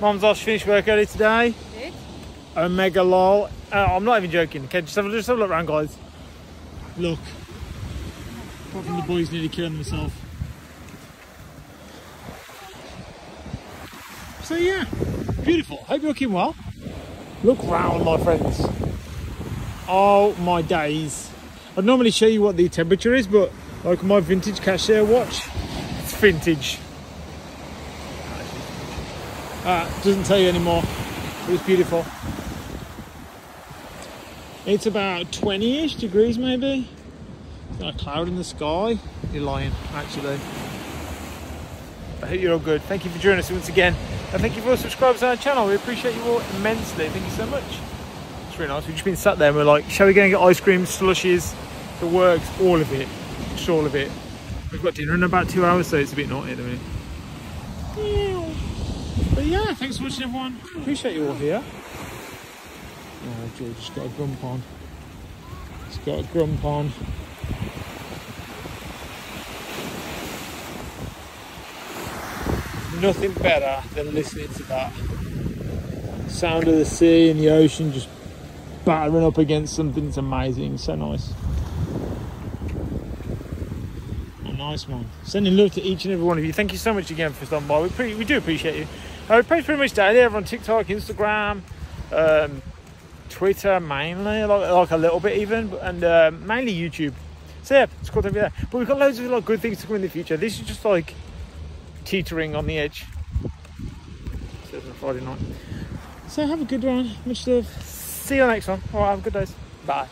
Mom's off, she finished work early today. Did? Omega lol. Uh, I'm not even joking. Okay, just have, a- just have a look around, guys. Look. Apart from the boys nearly killing themselves. So yeah, beautiful. Hope you're looking well. Look round, my friends. Oh my days. I'd normally show you what the temperature is, but like my vintage Casio watch, it's vintage. Ah, doesn't tell you anymore. It was beautiful. It's about 20-ish degrees maybe. Not a cloud in the sky. You're lying, actually. I hope you're all good. Thank you for joining us once again. And thank you for all subscribers to our channel. We appreciate you all immensely. Thank you so much. It's really nice. We've just been sat there and we're like, shall we go and get ice cream, slushies, the works, all of it. Just all of it. We've got dinner in about two hours, so it's a bit naughty at the minute. Yeah, thanks for watching everyone. Appreciate you all here. Oh, George has got a grump on. He's got a grump on. Nothing better than listening to that sound of the sea and the ocean just battering up against something that's amazing. So nice. Oh, nice one. Sending love to each and every one of you. Thank you so much again for stopping by. We, we do appreciate you. Uh, we post pretty much daily. Everyone on TikTok, Instagram, um, Twitter mainly, like, like a little bit even, and uh, mainly YouTube. So yeah, it's to be there. But we've got loads of like good things to come in the future. This is just like teetering on the edge. So Friday night. So have a good one. Much love. See you next one. All right, have a good day. Bye.